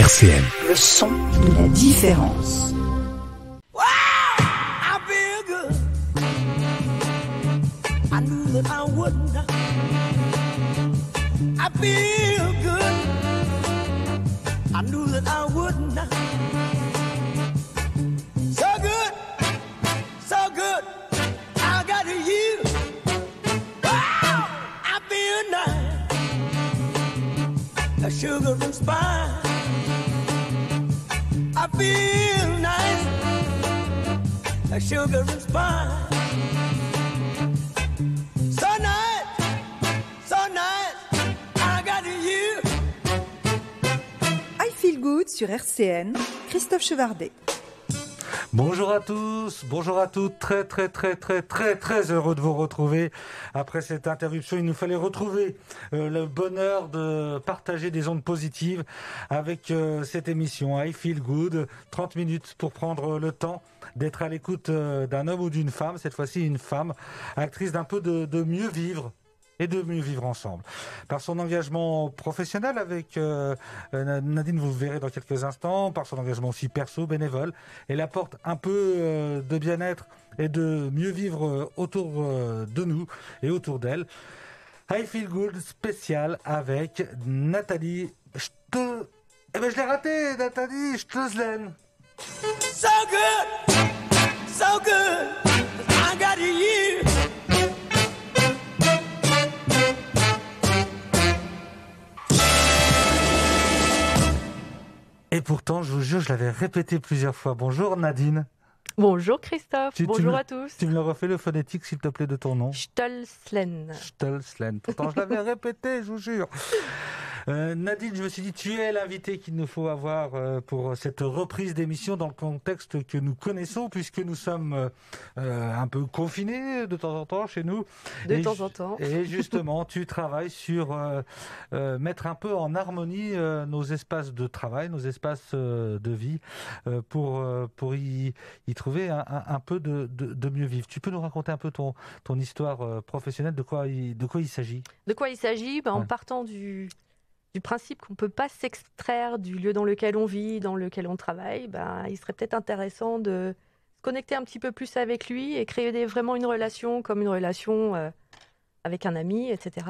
RCN. Le son de la différence. Wow, I feel good. I knew that I wouldn't. I feel good. I knew that I wouldn't. So good, so good. I got you. Wow, I feel nice. A sugar and spice. I feel Good sur RCN, Christophe Chevardet. Bonjour à tous, bonjour à toutes, très très très très très très heureux de vous retrouver. Après cette interruption, il nous fallait retrouver euh, le bonheur de partager des ondes positives avec euh, cette émission. I Feel Good, 30 minutes pour prendre le temps d'être à l'écoute euh, d'un homme ou d'une femme, cette fois-ci une femme, actrice d'un peu de mieux vivre et de mieux vivre ensemble. Par son engagement professionnel avec euh, euh, Nadine, vous verrez dans quelques instants, par son engagement aussi perso, bénévole, elle apporte un peu euh, de bien-être et de mieux vivre autour de nous et autour d'elle. I Feel Good spécial avec Nathalie Ste... Eh ben je l'ai raté, Nathalie Stöslen. So good, so good, Et pourtant, je vous jure, je l'avais répété plusieurs fois. Bonjour Nadine. Bonjour Christophe, Tu- bonjour à tous. Tu me le refais le phonétique, s'il te plaît, de ton nom Stolslen. Stolslen. Pourtant, je l'avais répété, je vous jure. Euh, Nadine, je me suis dit, tu es l'invité qu'il nous faut avoir euh, pour cette reprise d'émission dans le contexte que nous connaissons, puisque nous sommes euh, un peu confinés de temps en temps chez nous. De Et temps en temps. Et justement, tu travailles sur mettre un peu en harmonie nos espaces de travail, nos espaces de vie, pour, pour y, y trouver un, un- un peu de, de, de mieux vivre. Tu peux nous raconter un peu ton, ton histoire professionnelle, de quoi il, de quoi il s'agit? De quoi il s'agit? Ben, En Ouais. partant du, du principe qu'on ne peut pas s'extraire du lieu dans lequel on vit, dans lequel on travaille, ben, il serait peut-être intéressant de se connecter un petit peu plus avec lui et créer vraiment une relation comme une relation euh, avec un ami, etc.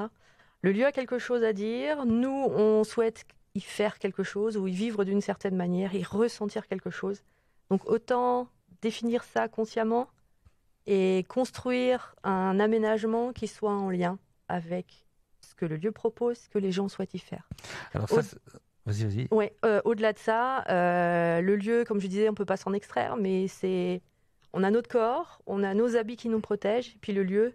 Le lieu a quelque chose à dire. Nous, on souhaite y faire quelque chose ou y vivre d'une certaine manière, y ressentir quelque chose. Donc autant définir ça consciemment et construire un aménagement qui soit en lien avec que le lieu propose, que les gens souhaitent y faire. Alors ça, vas-y, vas-y. Ouais, euh, au-delà de ça, euh, le lieu, comme je disais, on peut pas s'en extraire, mais c'est, on a notre corps, on a nos habits qui nous protègent, et puis le lieu,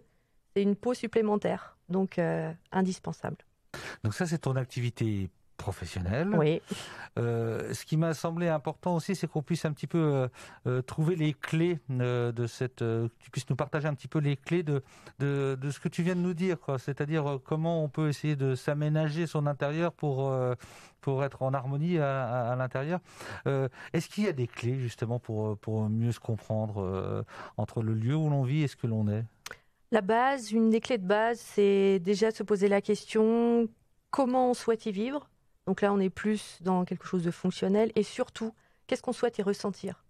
c'est une peau supplémentaire, donc euh, indispensable. Donc ça, c'est ton activité professionnelle. Oui, Euh, ce qui m'a semblé important aussi, c'est qu'on puisse un petit peu euh, euh, trouver les clés euh, de cette. que tu puisses nous partager un petit peu les clés de, de, de ce que tu viens de nous dire. C'est-à-dire comment on peut essayer de s'aménager son intérieur pour, pour être en harmonie à, à- à l'intérieur. Est-ce qu'il y a des clés justement pour, pour mieux se comprendre entre le lieu où l'on vit et ce que l'on est? La base, une des clés de base, c'est déjà se poser la question comment on souhaite y vivre? Donc là, on est plus dans quelque chose de fonctionnel, et surtout, qu'est-ce qu'on souhaite y ressentir?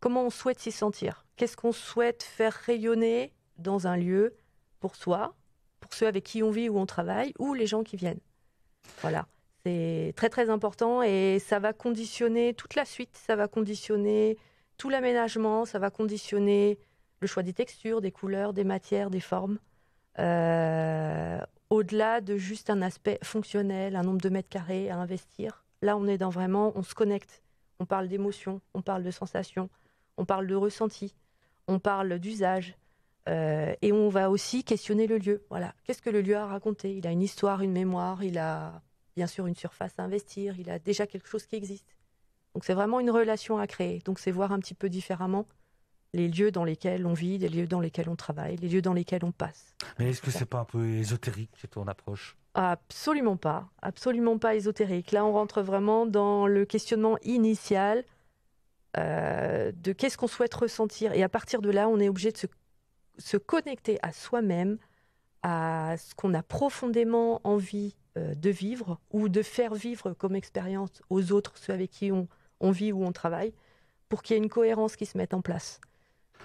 Comment on souhaite s'y sentir? Qu'est-ce qu'on souhaite faire rayonner dans un lieu pour soi, pour ceux avec qui on vit ou on travaille, ou les gens qui viennent? Voilà, c'est très très important et ça va conditionner toute la suite, ça va conditionner tout l'aménagement, ça va conditionner le choix des textures, des couleurs, des matières, des formes. Euh, Au-delà de juste un aspect fonctionnel, un nombre de mètres carrés à investir, là on est dans vraiment, on se connecte. On parle d'émotion, on parle de sensations, on parle de ressenti, on parle d'usage. euh, et on va aussi questionner le lieu. Voilà, qu'est-ce que le lieu a raconté? Il a une histoire, une mémoire, il a bien sûr une surface à investir, il a déjà quelque chose qui existe. Donc c'est vraiment une relation à créer. Donc c'est voir un petit peu différemment les lieux dans lesquels on vit, les lieux dans lesquels on travaille, les lieux dans lesquels on passe. Mais est-ce que c'est pas un peu ésotérique ton approche? Absolument pas, absolument pas ésotérique. Là, on rentre vraiment dans le questionnement initial euh, de qu'est-ce qu'on souhaite ressentir. Et à partir de là, on est obligé de se, se connecter à soi-même, à ce qu'on a profondément envie euh, de vivre ou de faire vivre comme expérience aux autres, ceux avec qui on, on vit ou on travaille, pour qu'il y ait une cohérence qui se mette en place,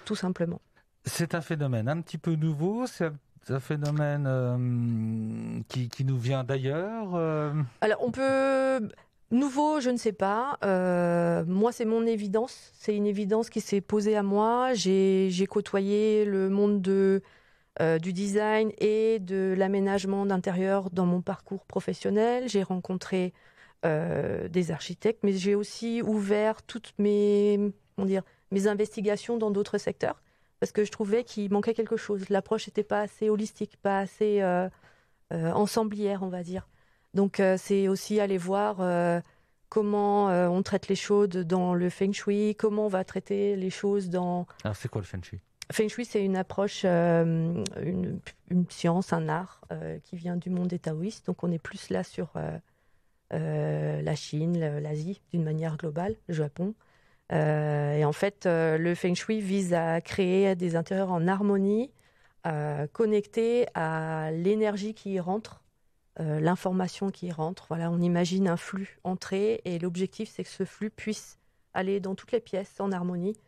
tout simplement. C'est un phénomène un petit peu nouveau, c'est un un phénomène euh, qui, qui, nous vient d'ailleurs euh Alors, on peut. Nouveau, je ne sais pas. Euh, moi, c'est mon évidence. C'est une évidence qui s'est posée à moi. J'ai côtoyé le monde de, du design et de l'aménagement d'intérieur dans mon parcours professionnel. J'ai rencontré des architectes, mais j'ai aussi ouvert toutes mes, dire, mes investigations dans d'autres secteurs parce que je trouvais qu'il manquait quelque chose. L'approche n'était pas assez holistique, pas assez euh, euh, ensemblière, on va dire. Donc euh, c'est aussi aller voir comment on traite les choses dans le feng shui, comment on va traiter les choses dans... Alors c'est quoi le feng shui? Feng shui, c'est une approche, une, une, science, un art qui vient du monde des taoïstes. Donc on est plus là sur la Chine, l'Asie d'une manière globale, le Japon. Euh, et en fait, euh, le feng shui vise à créer des intérieurs en harmonie, euh, connectés à l'énergie qui y rentre, l'information qui y rentre. Voilà, on imagine un flux entré et l'objectif, c'est que ce flux puisse aller dans toutes les pièces en harmonie.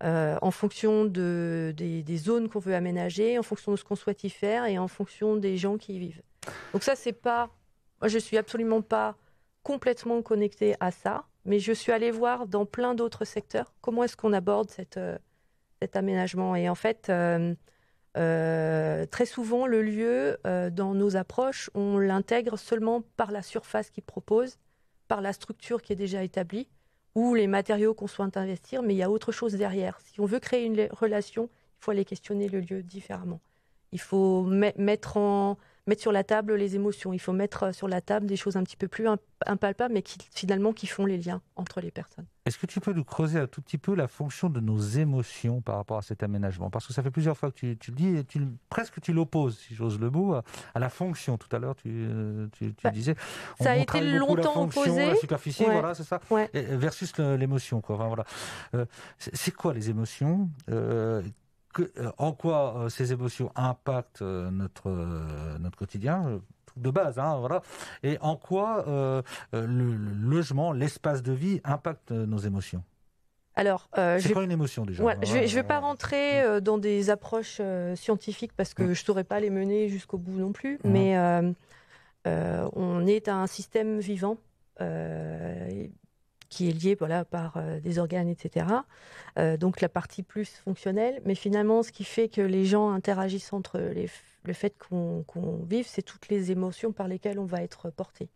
en fonction de, des, des, zones qu'on veut aménager, en fonction de ce qu'on souhaite y faire et en fonction des gens qui y vivent. Donc ça, c'est pas... Moi, je suis absolument pas complètement connectée à ça mais je suis allée voir dans plein d'autres secteurs comment est-ce qu'on aborde euh, cet aménagement. Et en fait, euh, euh, très souvent, le lieu, dans nos approches, on l'intègre seulement par la surface qu'il propose, par la structure qui est déjà établie, ou les matériaux qu'on souhaite investir, mais il y a autre chose derrière. Si on veut créer une relation, il faut aller questionner le lieu différemment. Il faut mettre en mettre sur la table les émotions. Il faut mettre euh, sur la table des choses un petit peu plus impalpables, mais qui finalement qui font les liens entre les personnes. Est-ce que tu peux nous creuser un tout petit peu la fonction de nos émotions par rapport à cet aménagement? Parce que ça fait plusieurs fois que tu, le dis, et tu, presque tu l'opposes, si j'ose le mot, à, la fonction. Tout à l'heure, tu, euh, tu, bah, disais. ça a été longtemps opposé. La superficie, voilà, c'est ça. versus l'émotion, quoi. Enfin, voilà. Euh, c'est quoi les émotions? Euh, en quoi euh, ces émotions impactent euh, notre, notre quotidien de base, hein, voilà. Et en quoi le, logement, l'espace de vie impacte nos émotions? Alors, c'est quoi une émotion déjà? Je ne vais, pas rentrer dans des approches scientifiques parce que je ne saurais pas les mener jusqu'au bout non plus, mm. mais on est un système vivant qui est lié voilà, par euh, des organes, etc. Euh, donc la partie plus fonctionnelle. Mais finalement, ce qui fait que les gens interagissent entre les, le fait qu'on vive, c'est toutes les émotions par lesquelles on va être porté.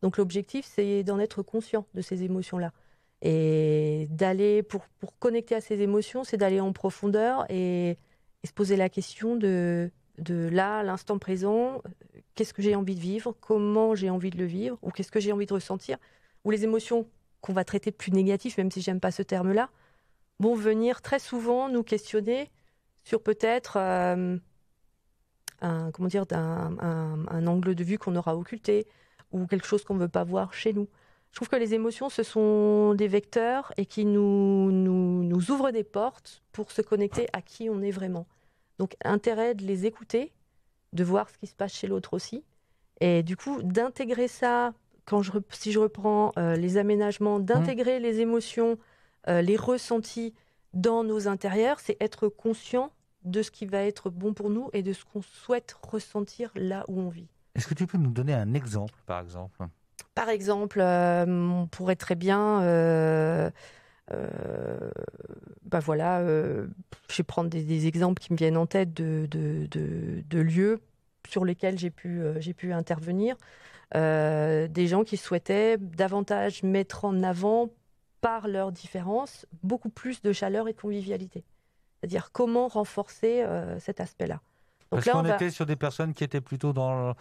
Donc l'objectif, c'est d'en être conscient de ces émotions-là. Et d'aller, pour, pour, connecter à ces émotions, c'est d'aller en profondeur et, et, se poser la question de, de là, l'instant présent, qu'est-ce que j'ai envie de vivre, comment j'ai envie de le vivre, ou qu'est-ce que j'ai envie de ressentir, ou les émotions qu'on va traiter plus négatif, même si j'aime pas ce terme-là, vont venir très souvent nous questionner sur peut-être euh, un, comment dire, un, angle de vue qu'on aura occulté ou quelque chose qu'on ne veut pas voir chez nous. Je trouve que les émotions, ce sont des vecteurs et qui nous, nous, nous ouvrent des portes pour se connecter à qui on est vraiment. Donc, intérêt de les écouter, de voir ce qui se passe chez l'autre aussi, et du coup, d'intégrer ça je, si je reprends euh, les aménagements, d'intégrer mmh. les émotions, euh, les ressentis dans nos intérieurs, c'est être conscient de ce qui va être bon pour nous et de ce qu'on souhaite ressentir là où on vit. Est-ce que tu peux nous donner un exemple, par exemple? Par exemple, euh, on pourrait très bien, euh, bah voilà, je vais prendre des, exemples qui me viennent en tête de, de, de lieux sur lesquels j'ai pu, j'ai pu intervenir. Euh, des gens qui souhaitaient davantage mettre en avant par leurs différences beaucoup plus de chaleur et de convivialité. C'est-à-dire comment renforcer euh, cet aspect-là. Donc Parce qu'on était sur des personnes qui étaient plutôt dans,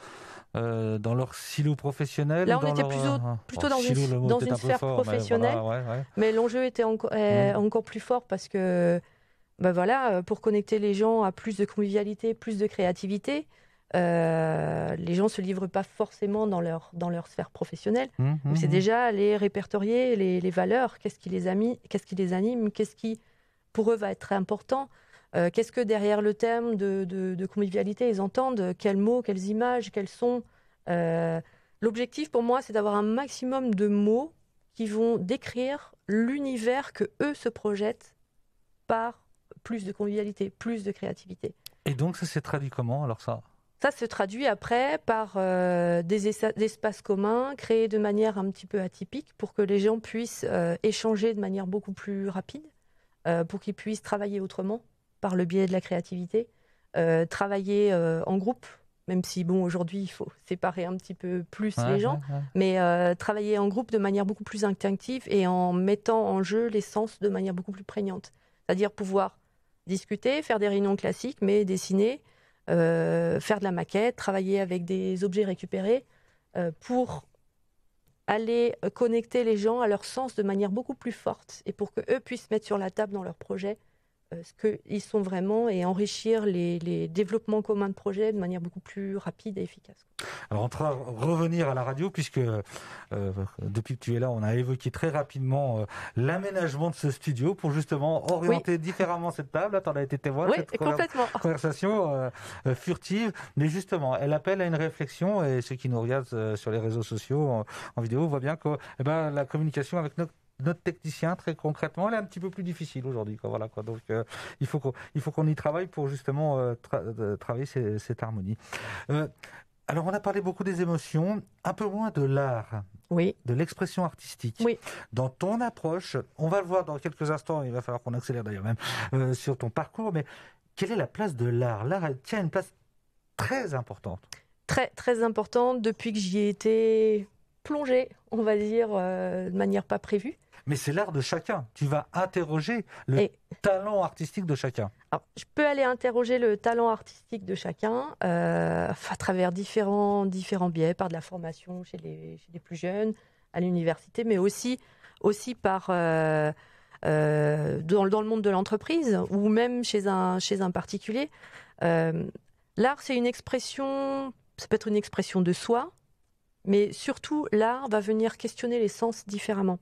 euh, dans leur silo professionnel Là, on était plutôt, plutôt dans, une, dans une sphère professionnelle. Mais, l'enjeu était encore, mmh. encore plus fort parce que, ben voilà, pour connecter les gens à plus de convivialité, plus de créativité, euh, les gens se livrent pas forcément dans leur, dans leur sphère professionnelle. Mmh, mmh, c'est mmh. déjà aller répertorier les, valeurs, qu'est-ce qui, les anime, qu'est-ce qui les anime, qu'est-ce qui pour eux va être très important, euh, qu'est-ce que derrière le thème de, de, convivialité ils entendent, quels mots, quelles images, quels sons? Euh, L'objectif pour moi, c'est d'avoir un maximum de mots qui vont décrire l'univers que eux se projettent par plus de convivialité, plus de créativité. Et donc ça s'est traduit comment alors ça? Ça se traduit après par euh, des, espaces communs créés de manière un petit peu atypique pour que les gens puissent euh, échanger de manière beaucoup plus rapide, euh, pour qu'ils puissent travailler autrement par le biais de la créativité, travailler en groupe, même si bon aujourd'hui il faut séparer un petit peu plus Ouais, les gens, ouais, ouais. mais travailler en groupe de manière beaucoup plus instinctive et en mettant en jeu les sens de manière beaucoup plus prégnante. C'est-à-dire pouvoir discuter, faire des réunions classiques, mais dessiner, faire de la maquette, travailler avec des objets récupérés euh, pour aller euh, connecter les gens à leur sens de manière beaucoup plus forte et pour que eux puissent mettre sur la table dans leur projet euh, ce qu'ils sont vraiment et enrichir les, les développements communs de projets de manière beaucoup plus rapide et efficace. Alors on va revenir à la radio puisque euh, depuis que tu es là, on a évoqué très rapidement euh, l'aménagement de ce studio pour justement orienter différemment cette table. Attends, on a été témoin de Oui, cette complètement. conversation euh, euh, furtive, mais justement, elle appelle à une réflexion et ceux qui nous regardent euh, sur les réseaux sociaux en, en vidéo voient bien que eh ben, la communication avec notre notre technicien, très concrètement, elle est un petit peu plus difficile aujourd'hui. Quoi, voilà, quoi. Donc, euh, il faut qu'on il faut qu'on y travaille pour justement euh, tra- euh, travailler ces- cette harmonie. Euh, alors, on a parlé beaucoup des émotions, un peu moins de l'art, Oui, de l'expression artistique. Oui. Dans ton approche, on va le voir dans quelques instants, il va falloir qu'on accélère d'ailleurs même sur ton parcours, mais quelle est la place de l'art? L'art, elle tient une place très importante. très très importante depuis que j'y ai été plongée, on va dire, de manière pas prévue. Mais c'est l'art de chacun. Tu vas interroger le Et- talent artistique de chacun. Alors, je peux aller interroger le talent artistique de chacun euh, à travers différents, différents biais, par de la formation chez les, chez les plus jeunes, à l'université, mais aussi, aussi par, euh, euh, dans, dans le monde de l'entreprise ou même chez un, chez un particulier. Euh, l'art, c'est une expression, ça peut être une expression de soi, mais surtout, l'art va venir questionner les sens différemment.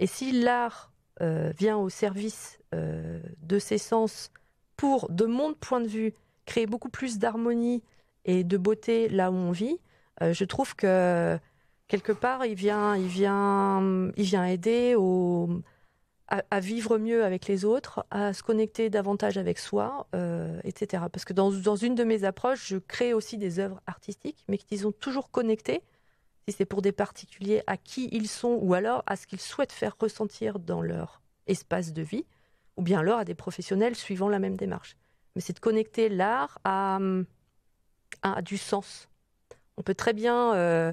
Et si l'art euh, vient au service euh, de ces sens pour, de mon point de vue, créer beaucoup plus d'harmonie et de beauté là où on vit, euh, je trouve que quelque part, il vient, il vient, il vient aider au, à, vivre mieux avec les autres, à se connecter davantage avec soi, etc. Parce que dans, dans une de mes approches, je crée aussi des œuvres artistiques, mais qui sont toujours connectées, c'est pour des particuliers, à qui ils sont ou alors à ce qu'ils souhaitent faire ressentir dans leur espace de vie, ou bien alors à des professionnels suivant la même démarche. Mais c'est de connecter l'art à, à du sens. On peut très bien, euh,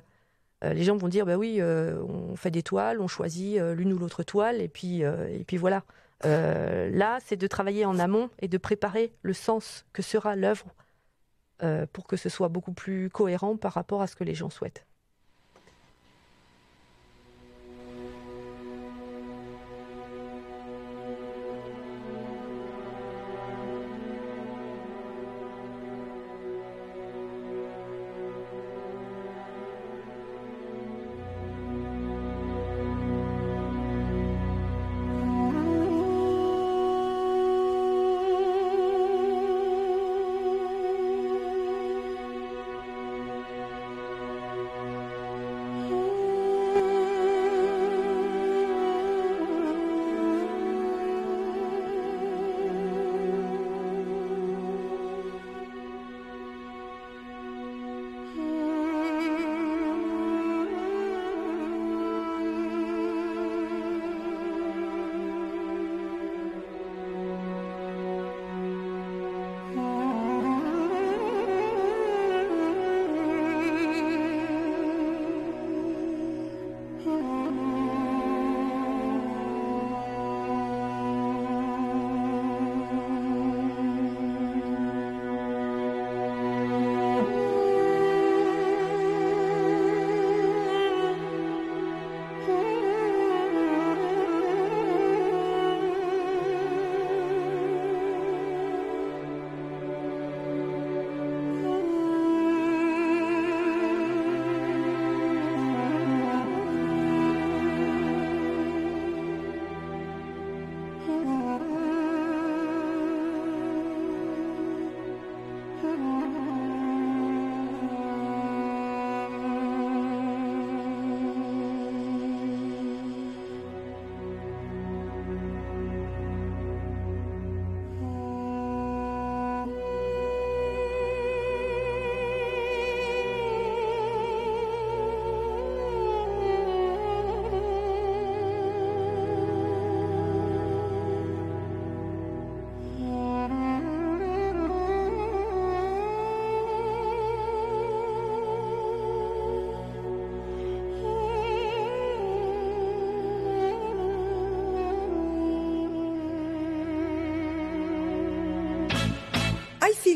euh, les gens vont dire, bah oui, euh, on fait des toiles, on choisit l'une ou l'autre toile, et puis, et puis voilà. Là, c'est de travailler en amont et de préparer le sens que sera l'œuvre pour que ce soit beaucoup plus cohérent par rapport à ce que les gens souhaitent.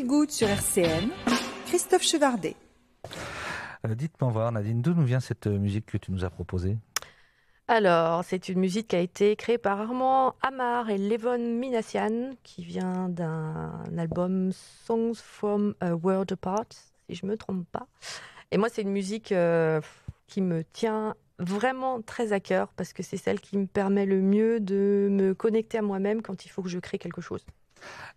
Feel Good sur RCN, Christophe Chevardet. Euh, Dites-moi voir, Nadine, d'où nous vient cette euh, musique que tu nous as proposée? Alors, c'est une musique qui a été créée par Armand Amar et Levon Minassian, qui vient d'un album Songs from a World Apart, si je me trompe pas. Et moi, c'est une musique euh, qui me tient vraiment très à cœur parce que c'est celle qui me permet le mieux de me connecter à moi-même quand il faut que je crée quelque chose.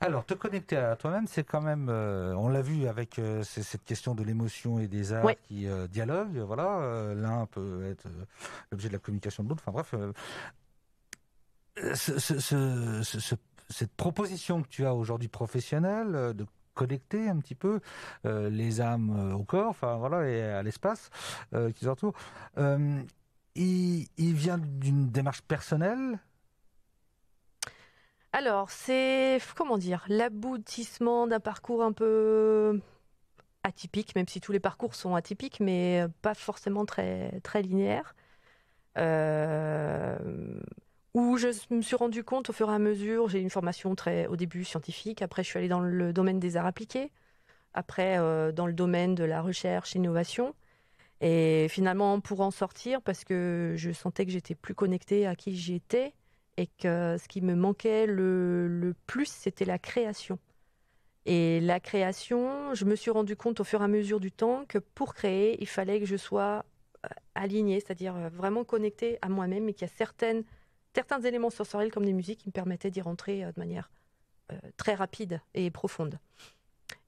Alors, te connecter à toi-même, c'est quand même, euh, on l'a vu avec euh, cette question de l'émotion et des arts Ouais. qui euh, dialoguent. Voilà, l'un peut être l'objet de la communication de l'autre. Enfin bref, ce- ce- ce- ce- ce- cette proposition que tu as aujourd'hui professionnelle de connecter un petit peu les âmes au corps, enfin voilà, et à l'espace qui les entoure. il, il vient d'une démarche personnelle. Alors, c'est, comment dire, l'aboutissement d'un parcours un peu atypique, même si tous les parcours sont atypiques, mais pas forcément très, très linéaires. Euh, où je me suis rendu compte au fur et à mesure, j'ai une formation très, au début scientifique, après je suis allée dans le domaine des arts appliqués, après euh, dans le domaine de la recherche, innovation. Et finalement, pour en sortir, parce que je sentais que j'étais plus connectée à qui j'étais, et que ce qui me manquait le, le plus, c'était la création. Et la création, je me suis rendu compte au fur et à mesure du temps que pour créer, il fallait que je sois euh, alignée, c'est-à-dire euh, vraiment connectée à moi-même et qu'il y a certaines, certains éléments sensoriels comme des musiques qui me permettaient d'y rentrer euh, de manière très rapide et profonde.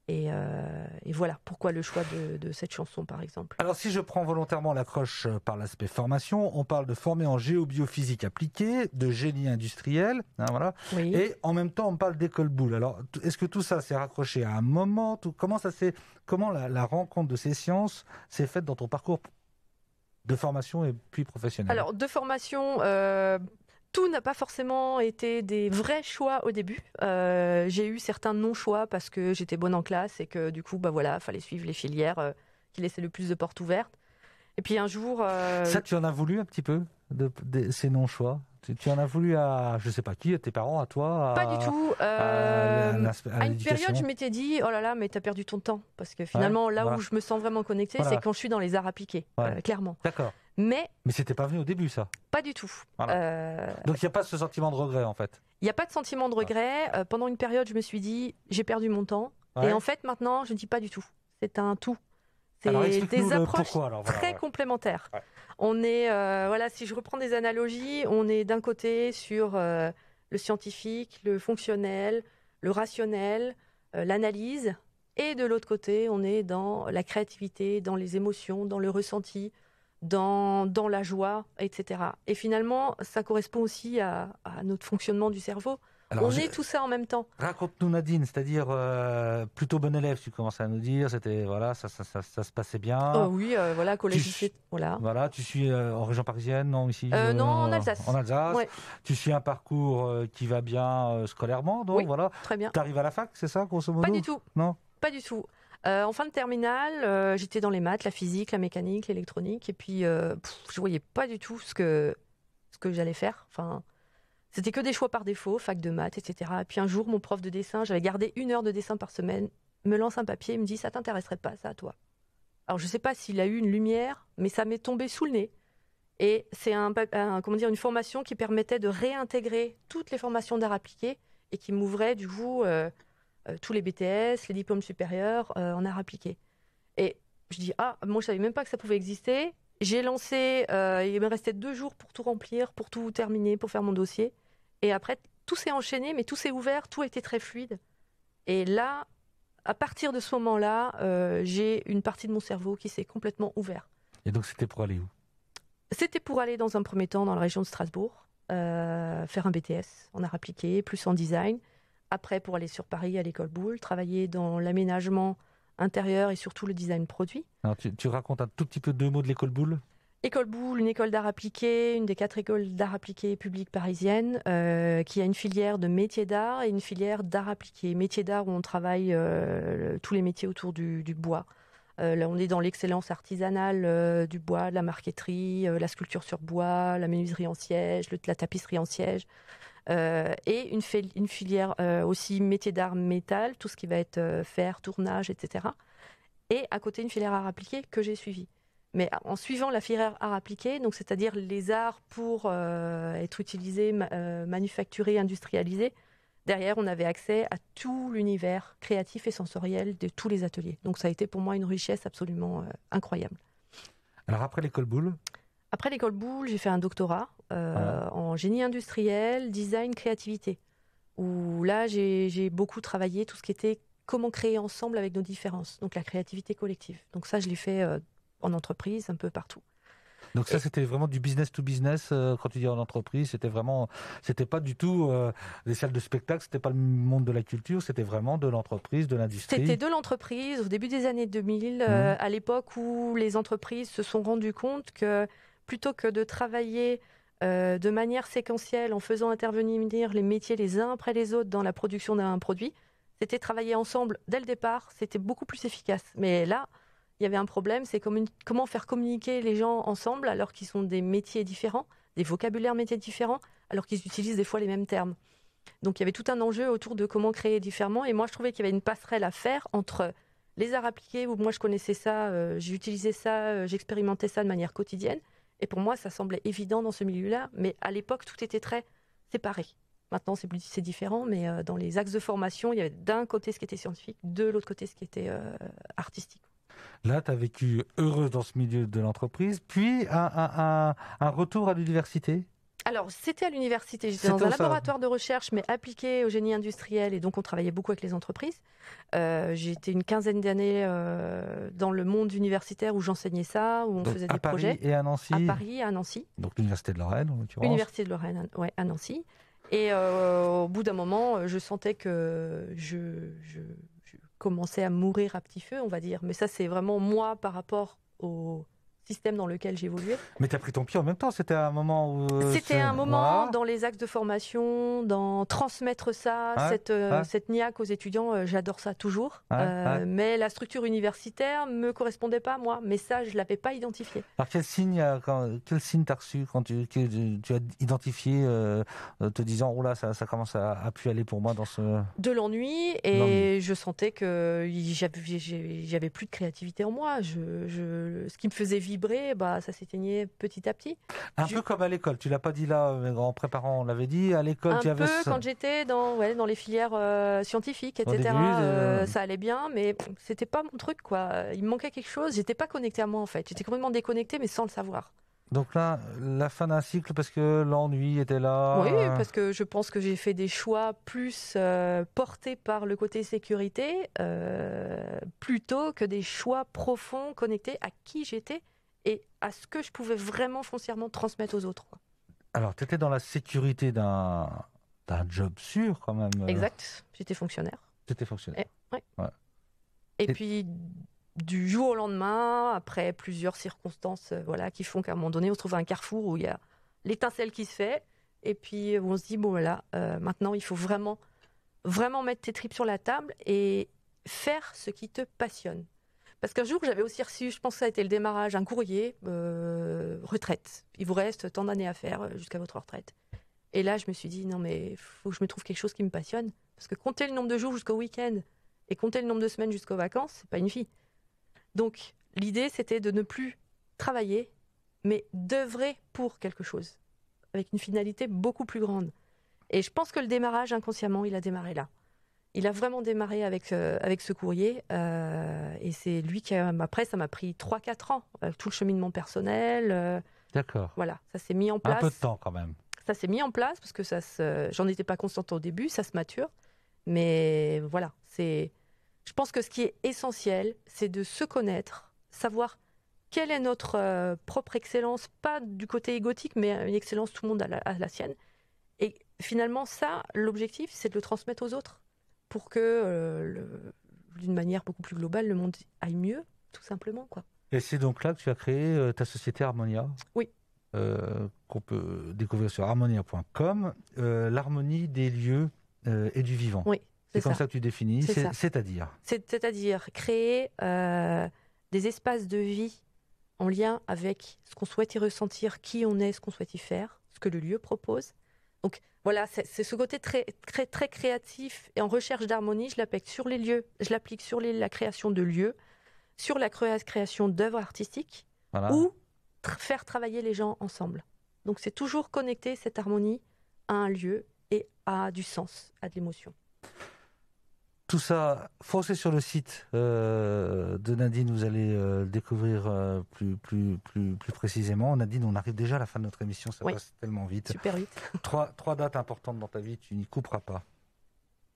Et, euh, et voilà pourquoi le choix de, de cette chanson, par exemple. Alors si je prends volontairement l'accroche euh, par l'aspect formation, on parle de former en géobiophysique appliquée, de génie industriel, hein, voilà, Oui. et en même temps on parle d'école boule. Alors est-ce que tout ça s'est raccroché à un moment? Tout, Comment ça s'est Comment la, la rencontre de ces sciences s'est faite dans ton parcours de formation et puis professionnel Alors, de formation, euh, tout n'a pas forcément été des vrais choix au début. Euh, j'ai eu certains non-choix parce que j'étais bonne en classe et que du coup, bah voilà, fallait suivre les filières euh, qui laissaient le plus de portes ouvertes. Et puis un jour, euh, Ça, tu en as voulu un petit peu de, de- ces non-choix? Tu, tu en as voulu à, je sais pas qui, à tes parents, à toi à- pas du tout. à une période, je m'étais dit, oh là là, mais t'as perdu ton temps. Parce que finalement, là voilà. où je me sens vraiment connectée, Voilà. c'est quand je suis dans les arts appliqués, Ouais. clairement. D'accord. Mais Mais c'était pas venu au début, ça. pas du tout. Voilà. Euh, Donc il n'y a pas ce sentiment de regret, en fait. Il n'y a pas de sentiment de regret. Euh, pendant une période, je me suis dit, j'ai perdu mon temps. Ouais. Et en fait, maintenant, je ne dis pas du tout. C'est un tout. C'est des approches pourquoi, alors, voilà, très ouais. complémentaires. Ouais. On est, euh, voilà, si je reprends des analogies, on est d'un côté sur le scientifique, le fonctionnel, le rationnel, l'analyse, et de l'autre côté, on est dans la créativité, dans les émotions, dans le ressenti, dans, dans la joie, etc. Et finalement, ça correspond aussi à, à notre fonctionnement du cerveau. Alors, on je- est tout ça en même temps. Raconte-nous Nadine, c'est-à-dire euh, plutôt bon élève, tu commences à nous dire, c'était voilà, ça, ça, ça, ça se passait bien. Oh oui, euh, voilà, collège, Tu- voilà. Voilà, tu suis euh, en région parisienne, non ici Euh, non, en Alsace. En Alsace. Ouais. Tu suis un parcours qui va bien scolairement, donc Oui. voilà. Très bien. Tu arrives à la fac, c'est ça, grosso modo? Pas du tout. Non? Pas du tout. Euh, en fin de terminale, euh, j'étais dans les maths, la physique, la mécanique, l'électronique, et puis euh, pff, je voyais pas du tout ce que ce que j'allais faire. Enfin, c'était que des choix par défaut, fac de maths, etc. Et puis un jour, mon prof de dessin, j'avais gardé une heure de dessin par semaine, me lance un papier, et me dit ça t'intéresserait pas ça, à toi. Alors je sais pas s'il a eu une lumière, mais ça m'est tombé sous le nez. Et c'est une formation qui permettait de réintégrer toutes les formations d'art appliqué et qui m'ouvrait du coup euh, tous les BTS, les diplômes supérieurs euh, en art appliqué. Et je dis ah moi je savais même pas que ça pouvait exister. J'ai lancé, euh, il me restait deux jours pour tout remplir, pour tout terminer, pour faire mon dossier. Et après tout s'est enchaîné, mais tout s'est ouvert, tout a été très fluide. Et là, à partir de ce moment-là, euh, j'ai une partie de mon cerveau qui s'est complètement ouvert. Et donc c'était pour aller où? C'était pour aller dans un premier temps dans la région de Strasbourg, euh, faire un BTS en art appliqué, plus en design. Après, pour aller sur Paris à l'école Boulle, travailler dans l'aménagement intérieur et surtout le design produit. Alors, tu, tu racontes un tout petit peu deux mots de l'école boule École Boulle, une école d'art appliqué, une des quatre écoles d'art appliqué publiques parisiennes, euh, qui a une filière de métiers d'art et une filière d'art appliqué. Métiers d'art où on travaille euh, tous les métiers autour du, du bois. Euh, là, on est dans l'excellence artisanale du bois, de la marqueterie, la sculpture sur bois, la menuiserie en siège, le- la tapisserie en siège. Euh, et une, fi- une filière euh, aussi métier d'art métal, tout ce qui va être euh, fer, tournage, etc. Et à côté, une filière art appliqué que j'ai suivie. Mais en suivant la filière art appliqué, donc c'est-à-dire les arts pour euh, être utilisés, ma- manufacturés, industrialisés, derrière, on avait accès à tout l'univers créatif et sensoriel de tous les ateliers. Donc ça a été pour moi une richesse absolument incroyable. Alors après l'école boule, Après l'école Boulle, j'ai fait un doctorat euh, en génie industriel, design, créativité. Où là, j'ai beaucoup travaillé tout ce qui était comment créer ensemble avec nos différences. Donc la créativité collective. Donc ça, je l'ai fait euh, en entreprise, un peu partout. donc ça c'était vraiment du business to business euh, quand tu dis en entreprise, c'était vraiment, c'était pas du tout euh, des salles de spectacle, c'était pas le monde de la culture, c'était vraiment de l'entreprise, de l'industrie. C'était de l'entreprise au début des années 2000, euh, à l'époque où les entreprises se sont rendues compte que plutôt que de travailler euh, de manière séquentielle en faisant intervenir les métiers les uns après les autres dans la production d'un produit, c'était travailler ensemble dès le départ, c'était beaucoup plus efficace. Mais là, il y avait un problème, c'est comment faire communiquer les gens ensemble alors qu'ils sont des métiers différents, des vocabulaires métiers différents, alors qu'ils utilisent des fois les mêmes termes. Donc il y avait tout un enjeu autour de comment créer différemment. Et moi, je trouvais qu'il y avait une passerelle à faire entre les arts appliqués, où moi je connaissais ça, euh, j'ai utilisé ça, euh, j'expérimentais ça de manière quotidienne. Et pour moi, ça semblait évident dans ce milieu-là. Mais à l'époque, tout était très séparé. Maintenant, c'est plus c'est différent, mais euh, dans les axes de formation, il y avait d'un côté ce qui était scientifique, de l'autre côté ce qui était euh, artistique. Là, tu as vécu heureuse dans ce milieu de l'entreprise, puis un, retour à l'université? Alors, c'était à l'université. J'étais dans un laboratoire de recherche, mais appliqué au génie industriel. Et donc, on travaillait beaucoup avec les entreprises. Euh, j'ai été une quinzaine d'années euh, dans le monde universitaire où j'enseignais ça, où on Donc, faisait à des Paris projets. et à Nancy. À Paris, à Nancy. Donc l'université de Lorraine, en l'occurrence. Université de Lorraine, ouais, à Nancy. Et euh, au bout d'un moment, euh, je sentais que je, je- je commençais à mourir à petit feu, on va dire. Mais ça, c'est vraiment moi par rapport au système dans lequel j'évoluais. Mais tu as pris ton pied en même temps, c'était un moment où... euh, C'était un moment Voilà. dans les axes de formation, dans transmettre ça, Ouais, cette, euh, ouais. cette niaque aux étudiants, euh, j'adore ça toujours. Ouais, Euh. Mais la structure universitaire me correspondait pas, moi. Mais ça, je l'avais pas identifié. Alors quel signe, quand, quel signe t'as reçu quand tu, que tu- tu as identifié, euh, te disant, oh là, ça, ça commence à, à pu aller pour moi dans ce... de l'ennui et je sentais que j'avais plus de créativité en moi. Je, je- ce qui me faisait vibrer, bah, ça s'éteignait petit à petit. Un peu comme à l'école, tu l'as pas dit là, mais en préparant, on l'avait dit, à l'école Un tu avais... peu ce- quand j'étais dans, ouais, dans les filières euh, scientifiques, etc. début, euh, euh, ça allait bien, mais c'était pas mon truc, quoi. Il me manquait quelque chose. J'étais pas connectée à moi, en fait. J'étais complètement déconnectée, mais sans le savoir. Donc là, la fin d'un cycle parce que l'ennui était là. Oui, parce que je pense que j'ai fait des choix plus euh, portés par le côté sécurité, euh, plutôt que des choix profonds connectés à qui j'étais et à ce que je pouvais vraiment foncièrement transmettre aux autres. quoi. Alors, tu étais dans la sécurité d'un d'un job sûr quand même. euh, Exact, j'étais fonctionnaire. T'étais fonctionnaire. Et, Et- puis, du jour au lendemain, après plusieurs circonstances euh, voilà, qui font qu'à un moment donné, on se trouve à un carrefour où il y a l'étincelle qui se fait, et puis où on se dit, bon voilà, euh, maintenant, il faut vraiment, vraiment mettre tes tripes sur la table et faire ce qui te passionne. Parce qu'un jour, j'avais aussi reçu, je pense que ça a été le démarrage, un courrier, euh, retraite. Il vous reste tant d'années à faire euh, jusqu'à votre retraite. Et là, je me suis dit, non, mais faut que je me trouve quelque chose qui me passionne. Parce que compter le nombre de jours jusqu'au week-end et compter le nombre de semaines jusqu'aux vacances, c'est pas une vie. Donc, l'idée, c'était de ne plus travailler, mais d'œuvrer pour quelque chose, avec une finalité beaucoup plus grande. Et je pense que le démarrage, inconsciemment, il a démarré là. Il a vraiment démarré avec, euh, avec ce courrier. euh, et c'est lui qui a. Après, ça m'a pris 3-4 ans. euh, tout le cheminement personnel. D'accord. voilà, ça s'est mis en Un place peu de temps quand même. ça s'est mis en place parce que ça se... j'en étais pas consciente au début, ça se mature. Mais voilà, c'est. Je pense que ce qui est essentiel, c'est de se connaître, savoir quelle est notre propre excellence, pas du côté égotique, mais une excellence tout le monde a la, a la sienne. Et finalement, ça, l'objectif, c'est de le transmettre aux autres pour que, euh, d'une manière beaucoup plus globale, le monde aille mieux, tout simplement, quoi. Et c'est donc là que tu as créé euh, ta société Harmonia. Oui. Euh, qu'on peut découvrir sur harmonia.com. L'harmonie des lieux et du vivant. Oui, c'est comme ça. ça. que tu définis. C'est-à-dire. C'est- C'est-à-dire créer des espaces de vie en lien avec ce qu'on souhaite y ressentir, qui on est, ce qu'on souhaite y faire, ce que le lieu propose. Donc voilà, c'est ce côté très, très, très créatif et en recherche d'harmonie, je l'applique sur les lieux, je l'applique sur les- la création de lieux, sur la créa- création d'œuvres artistiques Voilà. ou tr- faire travailler les gens ensemble. Donc c'est toujours connecter cette harmonie à un lieu et à du sens, à de l'émotion. Tout ça, foncez sur le site euh, de Nadine, vous allez euh, le découvrir euh, plus, plus, plus, plus précisément. Nadine, on arrive déjà à la fin de notre émission, ça Oui. passe tellement vite. Super vite. Trois, trois dates importantes dans ta vie, tu n'y couperas pas.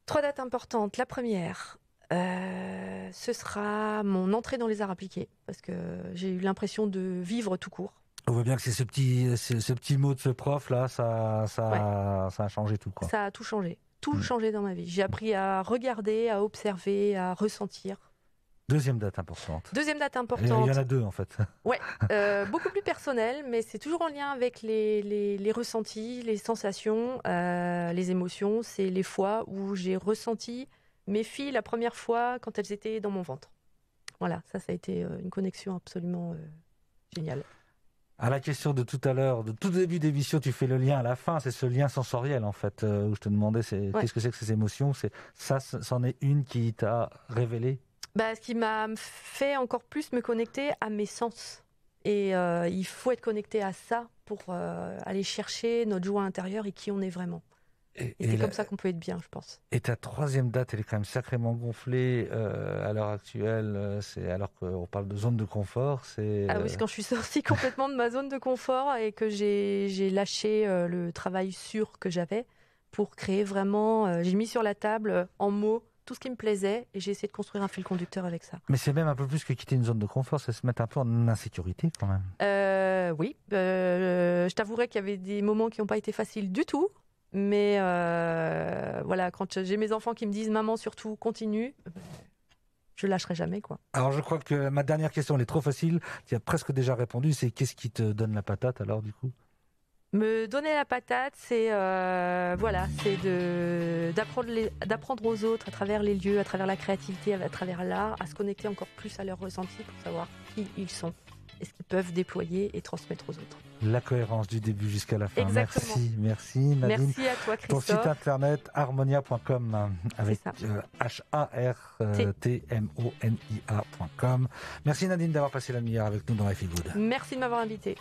Trois dates importantes. La première, euh, ce sera mon entrée dans les arts appliqués, parce que j'ai eu l'impression de vivre tout court. On voit bien que c'est ce petit, ce, ce petit mot de ce prof là, ça, ça, ça a changé tout quoi. Ça a tout changé. Tout Mm. changé dans ma vie. J'ai appris à regarder, à observer, à ressentir. Deuxième date importante. Deuxième date Il y importante, en a deux en fait. euh, beaucoup plus personnelle, mais c'est toujours en lien avec les, les- les ressentis, les sensations, euh, les émotions. C'est les fois où j'ai ressenti mes filles la première fois quand elles étaient dans mon ventre. Voilà, ça, ça a été euh, une connexion absolument euh, géniale. À la question de tout à l'heure, de tout début d'émission, tu fais le lien à la fin, c'est ce lien sensoriel en fait, euh, où je te demandais c'est, Ouais. qu'est-ce que c'est que ces émotions? C'est ça, c'en est une qui t'a révélé. Bah, ce qui m'a fait encore plus me connecter à mes sens. Et euh, il faut être connecté à ça pour euh, aller chercher notre joie intérieure et qui on est vraiment. Et, Et c'est comme ça qu'on peut être bien, je pense. et ta troisième date, elle est quand même sacrément gonflée euh, à l'heure actuelle. euh, C'est alors qu'on parle de zone de confort, c'est. Ah oui, c'est quand je suis sortie complètement de ma zone de confort et que j'ai lâché euh, le travail sûr que j'avais pour créer vraiment. euh, j'ai mis sur la table en mots tout ce qui me plaisait et j'ai essayé de construire un fil conducteur avec ça. Mais c'est même un peu plus que quitter une zone de confort, c'est se mettre un peu en insécurité quand même. Oui, je t'avouerai qu'il y avait des moments qui n'ont pas été faciles du tout. Mais euh, voilà, quand j'ai mes enfants qui me disent maman surtout continue, euh, je lâcherai jamais quoi. Alors je crois que ma dernière question, elle est trop facile. Tu as presque déjà répondu. C'est qu'est-ce qui te donne la patate alors du coup? Me donner la patate, c'est euh, voilà, c'est de d'apprendre d'apprendre aux autres à travers les lieux, à travers la créativité, à travers l'art, à se connecter encore plus à leur ressenti pour savoir qui ils sont et ce qu'ils peuvent déployer et transmettre aux autres. La cohérence du début jusqu'à la fin. Exactement. Merci, merci Nadine. Merci à toi Ton site Christophe. internet harmonia.com avec ça. euh, H-A-R-T-M-O-N-I-A.com. Merci Nadine d'avoir passé la demi-heure avec nous dans Life is Good. Merci de m'avoir invité.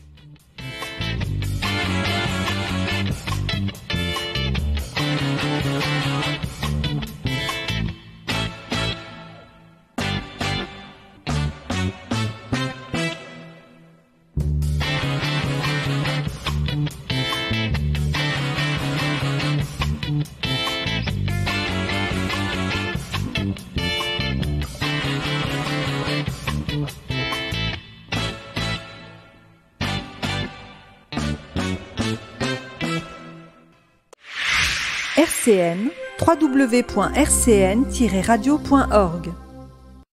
RCN, www.rcn-radio.org.